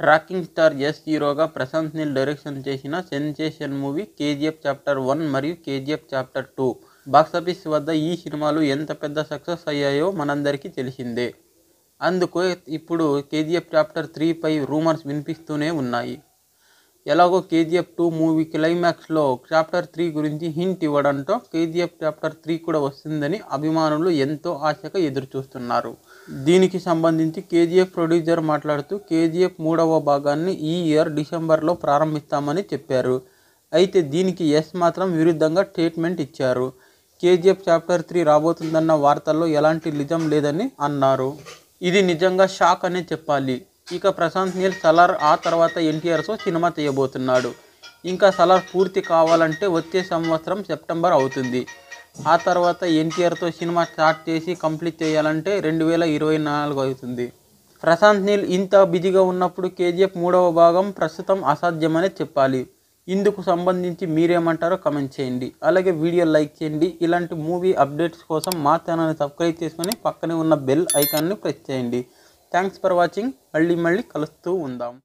Rocking star yes హీరోగా Prashanth Neel direction చేసిన sensation movie KGF chapter one మరియు KGF chapter two. Box office వద్ద ఈ సినిమాలు ఎంత పెద్ద సక్సెస్ అయ్యాయో మనందరికీ తెలిసిందే. అందుకు ఇప్పుడు కేజీఎఫ్ చాప్టర్ త్రీపై రూమర్స్ వినిపిస్తూనే ఉన్నాయి. ఎలాగో కేజీఎఫ్ టూ మూవీ క్లైమాక్స్లో చాప్టర్ త్రీ గురించి హింట్ ఇవ్వడంతో కేజీఎఫ్ చాప్టర్ త్రీ కూడా వస్తుందని అభిమానులు ఎంతో ఆశగా ఎదురుచూస్తున్నారు. దీనికి సంబంధించి కేజీఎఫ్ ప్రొడ్యూసర్ మాట్లాడుతూ కేజీఎఫ్ మూడవ భాగాన్ని ఈ ఇయర్ డిసెంబర్లో ప్రారంభిస్తామని చెప్పారు. అయితే దీనికి ఎస్ మాత్రం విరుద్ధంగా స్టేట్మెంట్ ఇచ్చారు. కేజీఎఫ్ చాప్టర్ త్రీ రాబోతుందన్న వార్తల్లో ఎలాంటి నిజం లేదని అన్నారు. ఇది నిజంగా షాక్ అనే చెప్పాలి. ఇక ప్రశాంత్ నీల్ సలార్ ఆ తర్వాత ఎన్టీఆర్తో సినిమా తీయబోతున్నాడు. ఇంకా సలార్ పూర్తి కావాలంటే వచ్చే సంవత్సరం సెప్టెంబర్ అవుతుంది. ఆ తర్వాత ఎన్టీఆర్తో సినిమా స్టార్ట్ చేసి కంప్లీట్ చేయాలంటే రెండు వేల ఇరవై నాలుగు అవుతుంది. ప్రశాంత్ నీల్ ఇంత బిజీగా ఉన్నప్పుడు కేజీఎఫ్ మూడవ భాగం ప్రస్తుతం అసాధ్యమనే చెప్పాలి. ఇందుకు సంబంధించి మీరేమంటారో కమెంట్ చేయండి. అలాగే వీడియో లైక్ చేయండి. ఇలాంటి మూవీ అప్డేట్స్ కోసం మా ఛానల్ని సబ్స్క్రైబ్ చేసుకొని పక్కనే ఉన్న బెల్ ఐకాన్ని ప్రెస్ చేయండి. థ్యాంక్స్ ఫర్ వాచింగ్ మళ్ళీ మళ్ళీ కలుస్తూ ఉందాం.